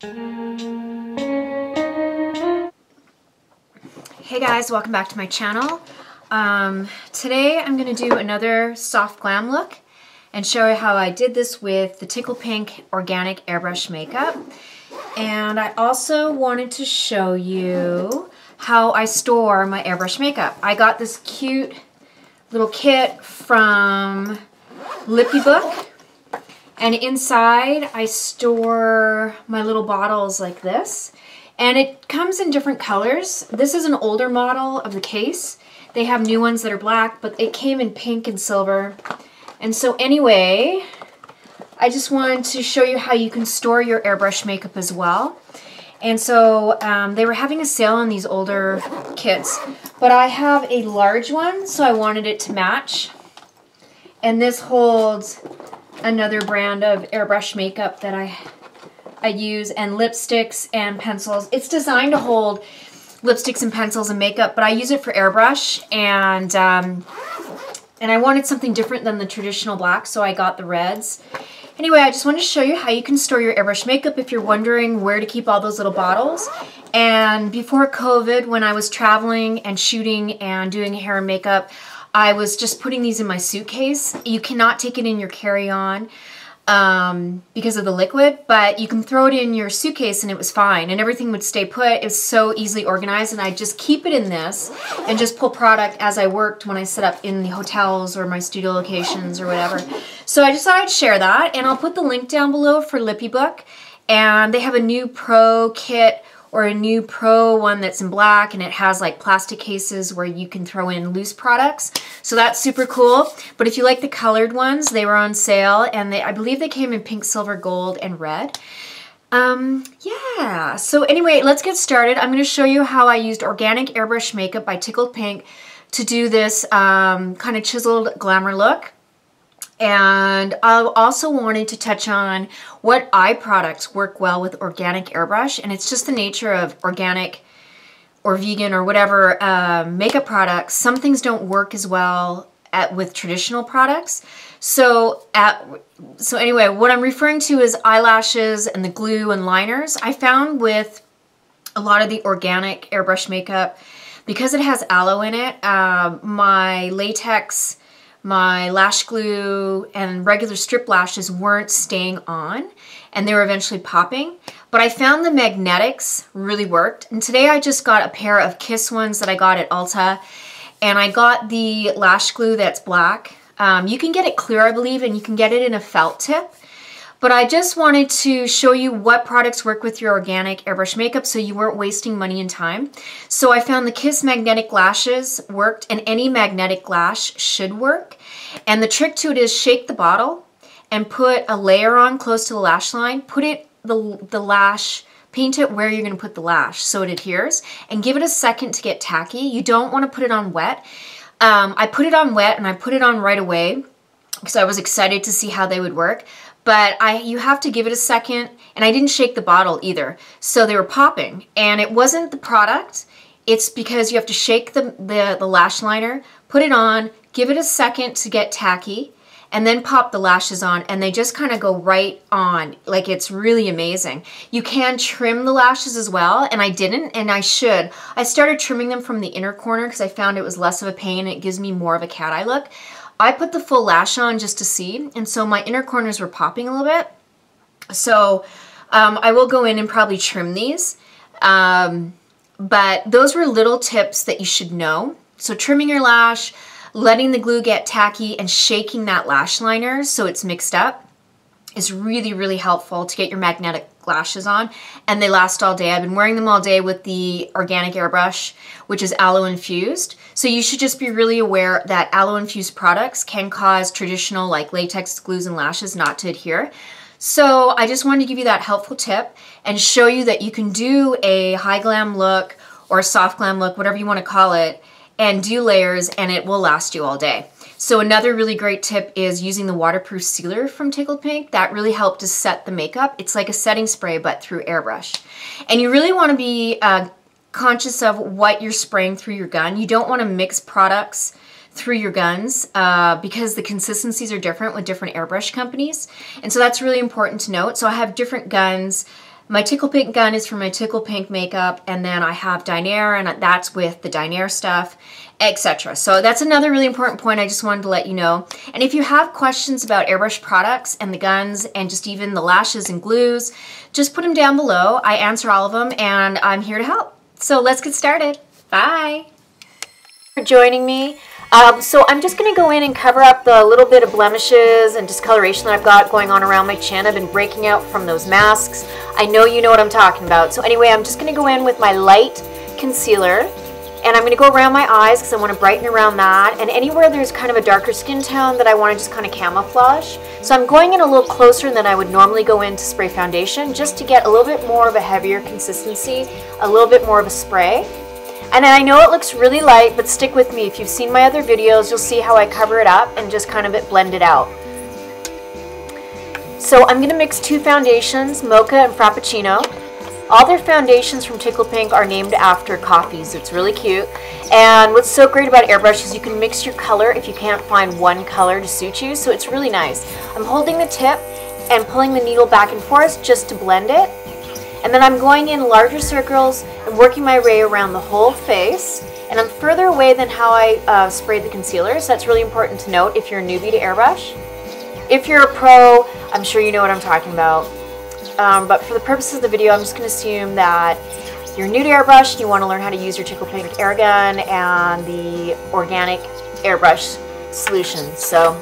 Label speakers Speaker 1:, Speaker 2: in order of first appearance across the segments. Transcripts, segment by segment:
Speaker 1: Hey guys, welcome back to my channel. Um, today I'm going to do another soft glam look and show you how I did this with the Tickle Pink Organic Airbrush Makeup. And I also wanted to show you how I store my airbrush makeup. I got this cute little kit from Lippie Book. And inside I store my little bottles like this. And it comes in different colors. This is an older model of the case. They have new ones that are black, but it came in pink and silver. And so anyway, I just wanted to show you how you can store your airbrush makeup as well. And so um, they were having a sale on these older kits, but I have a large one, so I wanted it to match. And this holds another brand of airbrush makeup that I I use and lipsticks and pencils. It's designed to hold lipsticks and pencils and makeup, but I use it for airbrush and um, and I wanted something different than the traditional black, so I got the reds. Anyway, I just wanted to show you how you can store your airbrush makeup if you're wondering where to keep all those little bottles. And before COVID, when I was traveling and shooting and doing hair and makeup, I was just putting these in my suitcase. You cannot take it in your carry-on um, because of the liquid, but you can throw it in your suitcase and it was fine and everything would stay put. It was so easily organized and I just keep it in this and just pull product as I worked when I set up in the hotels or my studio locations or whatever. So I just thought I'd share that and I'll put the link down below for Lippie Book and they have a new pro kit or a new Pro one that's in black and it has like plastic cases where you can throw in loose products. So that's super cool. But if you like the colored ones, they were on sale and they, I believe they came in pink, silver, gold, and red. Um, yeah, so anyway, let's get started. I'm going to show you how I used Organic Airbrush Makeup by Tickled Pink to do this um, kind of chiseled glamour look. And I also wanted to touch on what eye products work well with organic airbrush. And it's just the nature of organic or vegan or whatever uh, makeup products. Some things don't work as well at, with traditional products. So at, so anyway, what I'm referring to is eyelashes and the glue and liners. I found with a lot of the organic airbrush makeup, because it has aloe in it, uh, my latex my lash glue and regular strip lashes weren't staying on and they were eventually popping. But I found the magnetics really worked. And today I just got a pair of Kiss ones that I got at Ulta. And I got the lash glue that's black. Um, you can get it clear, I believe, and you can get it in a felt tip. But I just wanted to show you what products work with your organic airbrush makeup so you weren't wasting money and time. So I found the Kiss magnetic lashes worked and any magnetic lash should work. And the trick to it is shake the bottle and put a layer on close to the lash line. Put it, the, the lash, paint it where you're gonna put the lash so it adheres and give it a second to get tacky. You don't wanna put it on wet. Um, I put it on wet and I put it on right away because I was excited to see how they would work but I you have to give it a second and I didn't shake the bottle either. So they were popping and it wasn't the product. It's because you have to shake the, the, the lash liner put it on give it a second to get tacky and then pop the lashes on and they just kind of go right on. Like it's really amazing. You can trim the lashes as well and I didn't and I should. I started trimming them from the inner corner because I found it was less of a pain and it gives me more of a cat eye look I put the full lash on just to see, and so my inner corners were popping a little bit. So um, I will go in and probably trim these. Um, but those were little tips that you should know. So trimming your lash, letting the glue get tacky, and shaking that lash liner so it's mixed up is really, really helpful to get your magnetic lashes on and they last all day. I've been wearing them all day with the organic airbrush, which is aloe infused. So you should just be really aware that aloe infused products can cause traditional like latex glues and lashes not to adhere. So I just wanted to give you that helpful tip and show you that you can do a high glam look or soft glam look, whatever you want to call it, and do layers and it will last you all day. So another really great tip is using the waterproof sealer from Tickled Pink. That really helped to set the makeup. It's like a setting spray but through airbrush. And you really want to be uh, conscious of what you're spraying through your gun. You don't want to mix products through your guns uh, because the consistencies are different with different airbrush companies. And so that's really important to note. So I have different guns My Tickle Pink gun is for my Tickle Pink makeup, and then I have Dinair, and that's with the Dinair stuff, etc. So that's another really important point I just wanted to let you know. And if you have questions about airbrush products and the guns and just even the lashes and glues, just put them down below. I answer all of them, and I'm here to help. So let's get started. Bye! For joining me. Um, so I'm just going to go in and cover up the little bit of blemishes and discoloration that I've got going on around my chin. I've been breaking out from those masks. I know you know what I'm talking about. So anyway, I'm just going to go in with my light concealer and I'm going to go around my eyes because I want to brighten around that and anywhere there's kind of a darker skin tone that I want to just kind of camouflage. So I'm going in a little closer than I would normally go in to spray foundation just to get a little bit more of a heavier consistency, a little bit more of a spray. And I know it looks really light, but stick with me. If you've seen my other videos, you'll see how I cover it up and just kind of it blend it out. So I'm going to mix two foundations, Mocha and Frappuccino. All their foundations from Tickle Pink are named after coffees. It's really cute. And what's so great about airbrush is you can mix your color if you can't find one color to suit you. So it's really nice. I'm holding the tip and pulling the needle back and forth just to blend it. And then I'm going in larger circles and working my way around the whole face. And I'm further away than how I uh, sprayed the concealer, so that's really important to note if you're a newbie to airbrush. If you're a pro, I'm sure you know what I'm talking about. Um, but for the purposes of the video, I'm just going to assume that you're new to airbrush and you want to learn how to use your Tickle Pink air gun and the organic airbrush solution. So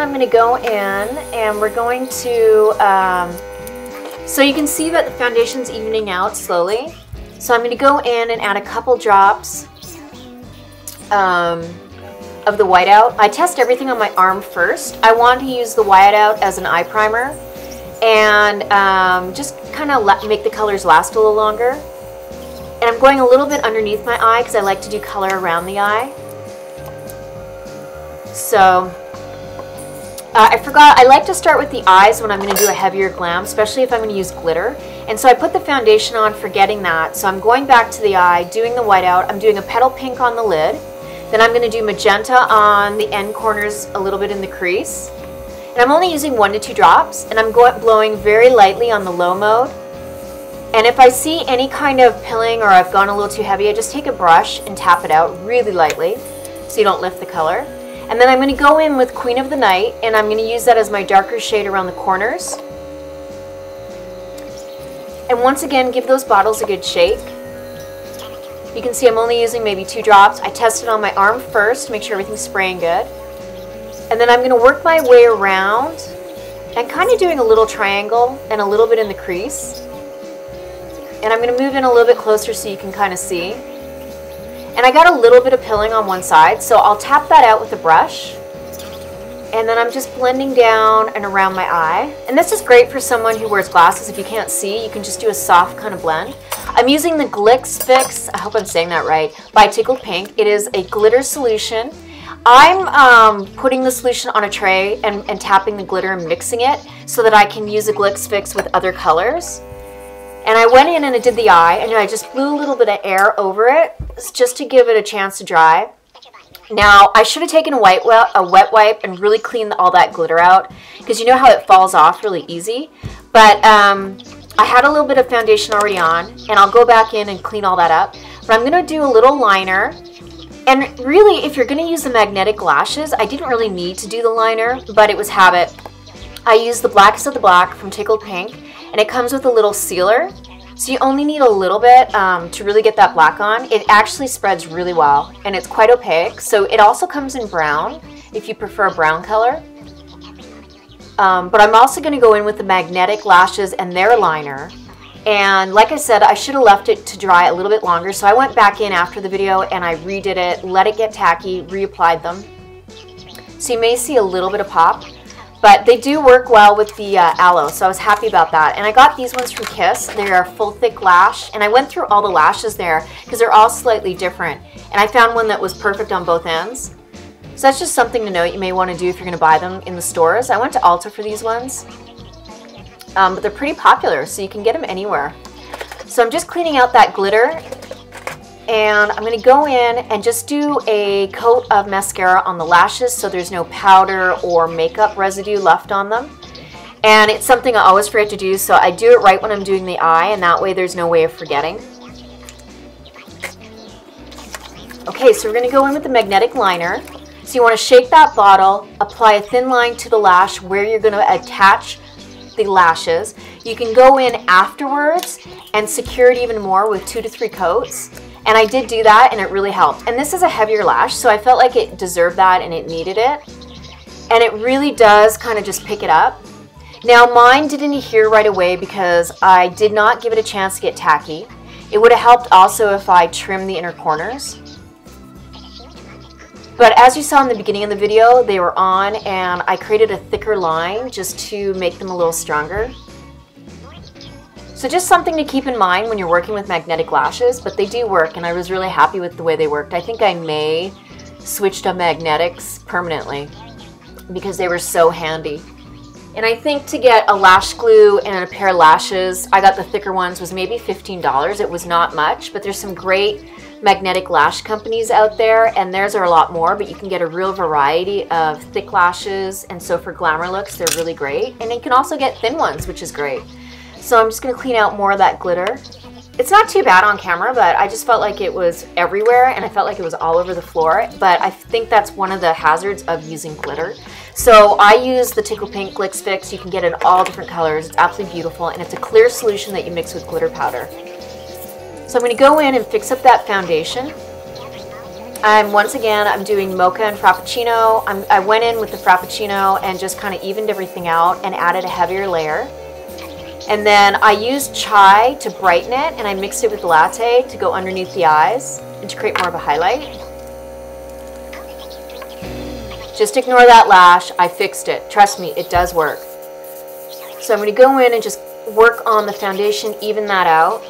Speaker 1: I'm going to go in and we're going to, um, so you can see that the foundation's evening out slowly. So I'm going to go in and add a couple drops um, of the whiteout. I test everything on my arm first. I want to use the whiteout as an eye primer and um, just kind of make the colors last a little longer. And I'm going a little bit underneath my eye because I like to do color around the eye. So uh, I forgot, I like to start with the eyes when I'm going to do a heavier glam, especially if I'm going to use glitter. And so I put the foundation on forgetting that. So I'm going back to the eye, doing the whiteout. I'm doing a petal pink on the lid. Then I'm going to do magenta on the end corners, a little bit in the crease. And I'm only using one to two drops. And I'm going, blowing very lightly on the low mode. And if I see any kind of pilling or I've gone a little too heavy, I just take a brush and tap it out really lightly so you don't lift the color. And then I'm going to go in with Queen of the Night, and I'm going to use that as my darker shade around the corners. And once again, give those bottles a good shake. You can see I'm only using maybe two drops. I tested on my arm first to make sure everything's spraying good. And then I'm going to work my way around and kind of doing a little triangle and a little bit in the crease. And I'm going to move in a little bit closer so you can kind of see. And I got a little bit of pilling on one side, so I'll tap that out with a brush. And then I'm just blending down and around my eye. And this is great for someone who wears glasses. If you can't see, you can just do a soft kind of blend. I'm using the Glitz Fix, I hope I'm saying that right, by Tickle Pink. It is a glitter solution. I'm um, putting the solution on a tray and, and tapping the glitter and mixing it so that I can use a Glitz Fix with other colors. And I went in and I did the eye, and I just blew a little bit of air over it just to give it a chance to dry. Now, I should have taken a, white, a wet wipe and really cleaned all that glitter out because you know how it falls off really easy. But um, I had a little bit of foundation already on, and I'll go back in and clean all that up. But I'm going to do a little liner. And really, if you're going to use the magnetic lashes, I didn't really need to do the liner, but it was habit. I used the Blackest of the Black from Tickle Pink, and it comes with a little sealer. So you only need a little bit um, to really get that black on. It actually spreads really well and it's quite opaque. So it also comes in brown if you prefer a brown color. Um, but I'm also going to go in with the magnetic lashes and their liner. And like I said, I should have left it to dry a little bit longer. So I went back in after the video and I redid it, let it get tacky, reapplied them. So you may see a little bit of pop. But they do work well with the uh, aloe, so I was happy about that. And I got these ones from Kiss. They're full thick lash, and I went through all the lashes there because they're all slightly different. And I found one that was perfect on both ends. So that's just something to note you may want to do if you're going to buy them in the stores. I went to Ulta for these ones, um, but they're pretty popular, so you can get them anywhere. So I'm just cleaning out that glitter and I'm going to go in and just do a coat of mascara on the lashes so there's no powder or makeup residue left on them. And it's something I always forget to do, so I do it right when I'm doing the eye, and that way there's no way of forgetting. Okay, so we're going to go in with the magnetic liner. So you want to shake that bottle, apply a thin line to the lash where you're going to attach the lashes. You can go in afterwards and secure it even more with two to three coats. And I did do that and it really helped. And this is a heavier lash, so I felt like it deserved that and it needed it. And it really does kind of just pick it up. Now mine didn't adhere right away because I did not give it a chance to get tacky. It would have helped also if I trimmed the inner corners. But as you saw in the beginning of the video, they were on and I created a thicker line just to make them a little stronger. So just something to keep in mind when you're working with magnetic lashes, but they do work and I was really happy with the way they worked. I think I may switch to magnetics permanently because they were so handy. And I think to get a lash glue and a pair of lashes, I got the thicker ones, was maybe $15. It was not much, but there's some great magnetic lash companies out there and theirs are a lot more but you can get a real variety of thick lashes and so for glamour looks they're really great and you can also get thin ones which is great so I'm just going to clean out more of that glitter it's not too bad on camera but I just felt like it was everywhere and I felt like it was all over the floor but I think that's one of the hazards of using glitter so I use the Tickle Pink Glitz Fix you can get it in all different colors it's absolutely beautiful and it's a clear solution that you mix with glitter powder so I'm going to go in and fix up that foundation. I'm once again, I'm doing mocha and frappuccino. I'm, i went in with the frappuccino and just kind of evened everything out and added a heavier layer. And then I used chai to brighten it and I mixed it with latte to go underneath the eyes and to create more of a highlight. Just ignore that lash. I fixed it. Trust me, it does work. So I'm going to go in and just work on the foundation, even that out.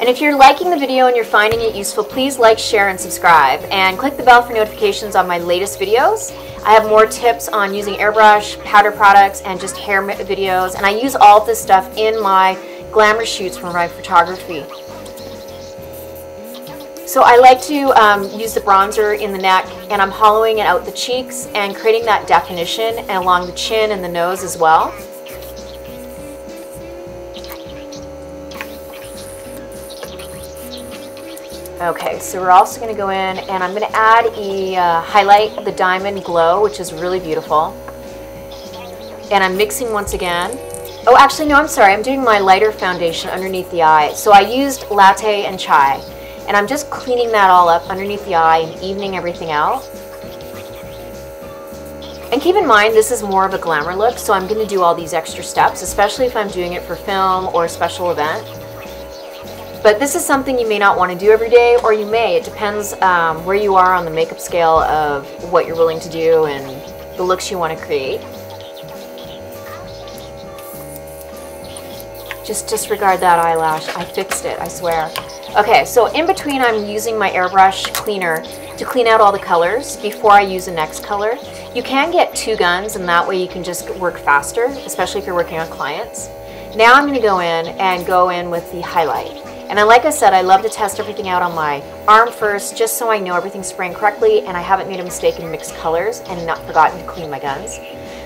Speaker 1: And if you're liking the video and you're finding it useful, please like, share, and subscribe. And click the bell for notifications on my latest videos. I have more tips on using airbrush, powder products, and just hair videos. And I use all this stuff in my glamour shoots for my photography. So I like to um, use the bronzer in the neck and I'm hollowing it out the cheeks and creating that definition and along the chin and the nose as well. Okay, so we're also going to go in and I'm going to add a uh, highlight the diamond glow, which is really beautiful. And I'm mixing once again. Oh, actually, no, I'm sorry. I'm doing my lighter foundation underneath the eye. So I used latte and chai. And I'm just cleaning that all up underneath the eye and evening everything out. And keep in mind, this is more of a glamour look, so I'm going to do all these extra steps, especially if I'm doing it for film or a special event. But this is something you may not want to do every day, or you may. It depends um, where you are on the makeup scale of what you're willing to do and the looks you want to create. Just disregard that eyelash. I fixed it, I swear. Okay, so in between I'm using my airbrush cleaner to clean out all the colors before I use the next color. You can get two guns and that way you can just work faster, especially if you're working on clients. Now I'm going to go in and go in with the highlight. And then, like I said, I love to test everything out on my arm first, just so I know everything's spraying correctly and I haven't made a mistake in mixed colors and not forgotten to clean my guns.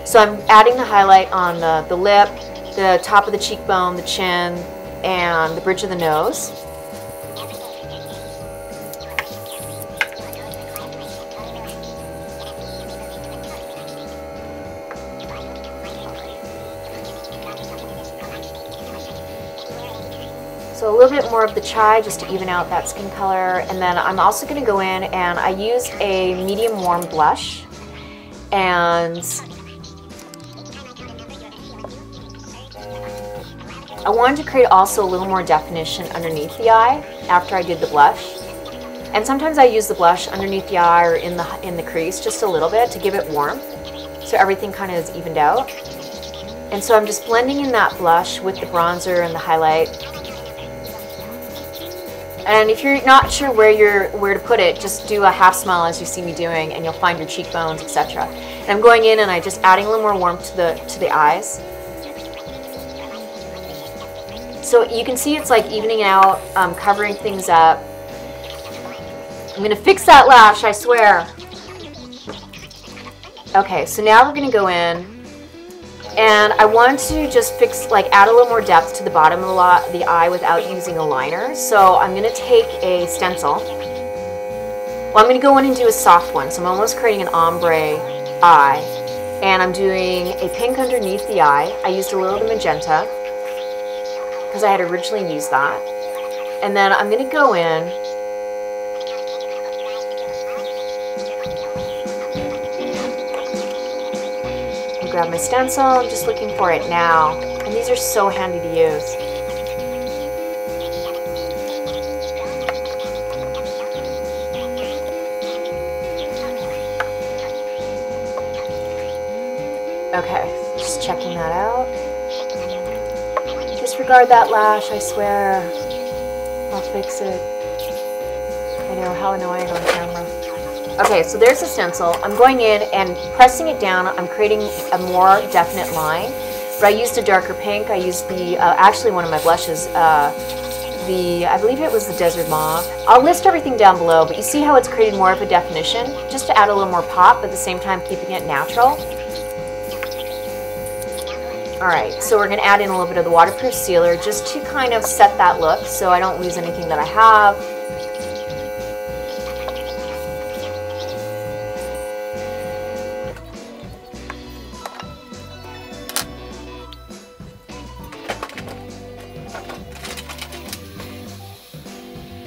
Speaker 1: So I'm adding the highlight on the, the lip, the top of the cheekbone, the chin, and the bridge of the nose. So a little bit more of the chai just to even out that skin color. And then I'm also going to go in and I used a medium warm blush. And I wanted to create also a little more definition underneath the eye after I did the blush. And sometimes I use the blush underneath the eye or in the, in the crease just a little bit to give it warmth. So everything kind of is evened out. And so I'm just blending in that blush with the bronzer and the highlight and if you're not sure where you're where to put it, just do a half smile as you see me doing, and you'll find your cheekbones, etc. And I'm going in and I'm just adding a little more warmth to the to the eyes. So you can see it's like evening out, um, covering things up. I'm gonna fix that lash, I swear. Okay, so now we're gonna go in and I want to just fix, like add a little more depth to the bottom of the, the eye without using a liner. So I'm gonna take a stencil. Well, I'm gonna go in and do a soft one. So I'm almost creating an ombre eye. And I'm doing a pink underneath the eye. I used a little bit of magenta because I had originally used that. And then I'm gonna go in grab my stencil. I'm just looking for it now. And these are so handy to use. Okay, just checking that out. Disregard that lash, I swear. I'll fix it. I know, how annoying on camera. Okay, so there's the stencil. I'm going in and pressing it down. I'm creating a more definite line. But I used a darker pink. I used the, uh, actually one of my blushes, uh, the, I believe it was the Desert Mauve. I'll list everything down below, but you see how it's created more of a definition, just to add a little more pop, but at the same time keeping it natural. All right, so we're gonna add in a little bit of the waterproof sealer just to kind of set that look so I don't lose anything that I have.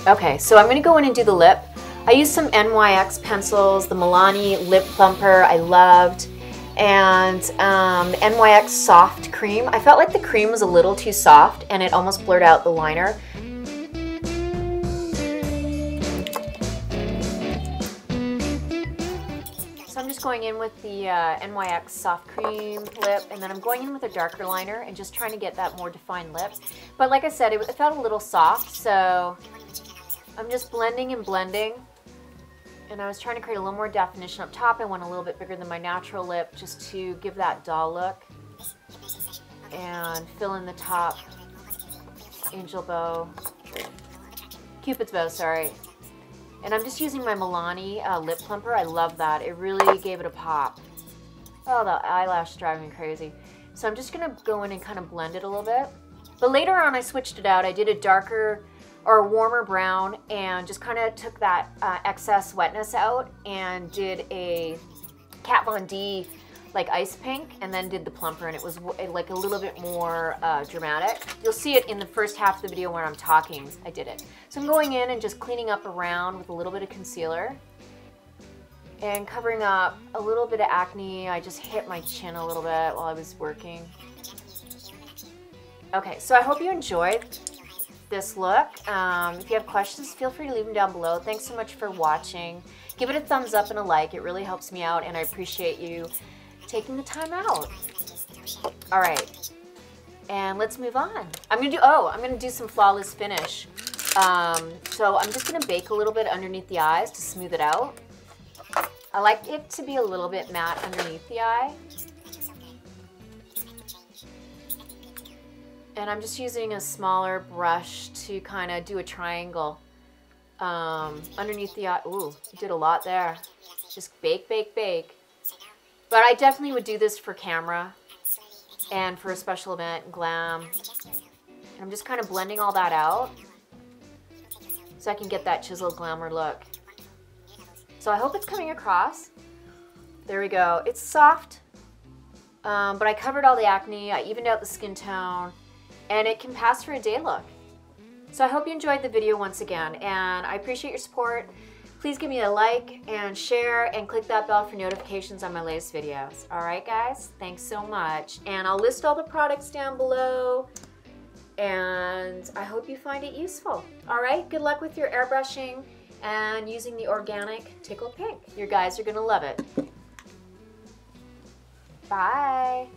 Speaker 1: Okay, so I'm going to go in and do the lip. I used some NYX pencils, the Milani Lip Plumper I loved, and um, NYX Soft Cream. I felt like the cream was a little too soft and it almost blurred out the liner. So I'm just going in with the uh, NYX Soft Cream lip, and then I'm going in with a darker liner and just trying to get that more defined lip. But like I said, it, it felt a little soft, so I'm just blending and blending. And I was trying to create a little more definition up top. I went a little bit bigger than my natural lip just to give that doll look. And fill in the top angel bow. Cupid's bow, sorry. And I'm just using my Milani uh, lip plumper. I love that. It really gave it a pop. Oh, the eyelash driving me crazy. So I'm just going to go in and kind of blend it a little bit. But later on, I switched it out. I did a darker or a warmer brown and just kind of took that uh, excess wetness out and did a Kat Von D like ice pink and then did the plumper and it was like a little bit more uh, dramatic. You'll see it in the first half of the video when I'm talking, I did it. So I'm going in and just cleaning up around with a little bit of concealer and covering up a little bit of acne. I just hit my chin a little bit while I was working. Okay, so I hope you enjoyed this look. Um, if you have questions, feel free to leave them down below. Thanks so much for watching. Give it a thumbs up and a like. It really helps me out, and I appreciate you taking the time out. All right, and let's move on. I'm gonna do, oh, I'm gonna do some flawless finish. Um, so I'm just gonna bake a little bit underneath the eyes to smooth it out. I like it to be a little bit matte underneath the eye. And I'm just using a smaller brush to kind of do a triangle um, underneath the eye. Ooh, did a lot there. Just bake, bake, bake. But I definitely would do this for camera and for a special event, glam. I'm just kind of blending all that out so I can get that chiseled glamour look. So I hope it's coming across. There we go. It's soft, um, but I covered all the acne. I evened out the skin tone and it can pass for a day look. So I hope you enjoyed the video once again, and I appreciate your support. Please give me a like and share and click that bell for notifications on my latest videos. All right, guys? Thanks so much. And I'll list all the products down below, and I hope you find it useful. All right? Good luck with your airbrushing and using the organic Tickle Pink. You guys are to love it. Bye.